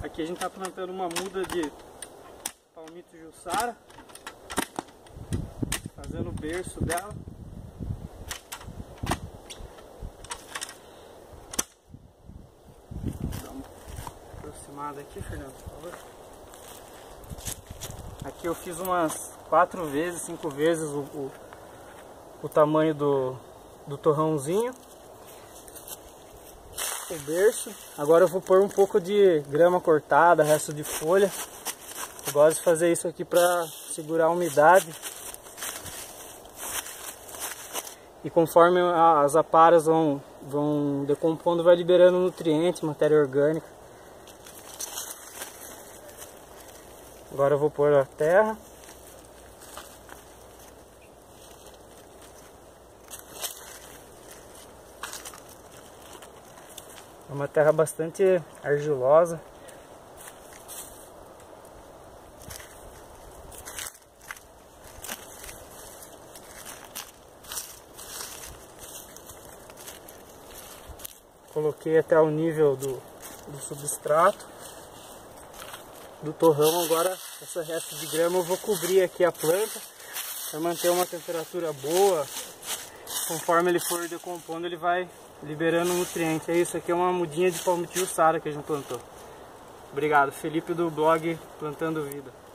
Aqui a gente está plantando uma muda de palmito jussara. Fazendo o berço dela. Dá uma aproximada aqui, Fernando, por favor. Aqui eu fiz umas quatro vezes, cinco vezes o, o, o tamanho do, do torrãozinho o berço. Agora eu vou pôr um pouco de grama cortada, resto de folha. Eu gosto de fazer isso aqui para segurar a umidade. E conforme as aparas vão, vão decompondo, vai liberando nutrientes, matéria orgânica. Agora eu vou pôr a terra. É uma terra bastante argilosa. Coloquei até o nível do, do substrato do torrão. Agora essa resta de grama eu vou cobrir aqui a planta para manter uma temperatura boa. Conforme ele for decompondo, ele vai liberando nutrientes. É isso aqui é uma mudinha de palmitil Sara que a gente plantou. Obrigado, Felipe do blog Plantando Vida.